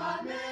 my man.